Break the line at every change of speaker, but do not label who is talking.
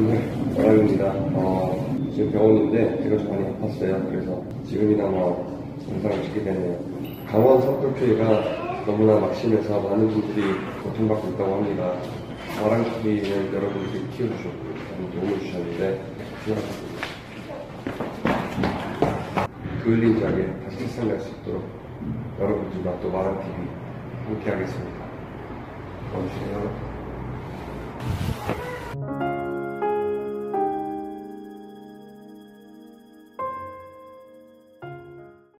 네, 여람입니다. 어, 지금 병원인데 제가 좀 많이 아팠어요. 그래서 지금이나마 영상을 찍게 되네요. 강원 석굴피해가 너무나 막 심해서 많은 분들이 고통받고 있다고 합니다. 마랑키는 여러분들이 키워주셨고 많이 도움을 주셨는데 생각합니다. 그을린 자리에 다시 세상날 수 있도록 여러분들과 또 마랑TV 함께 하겠습니다. 감사합니다.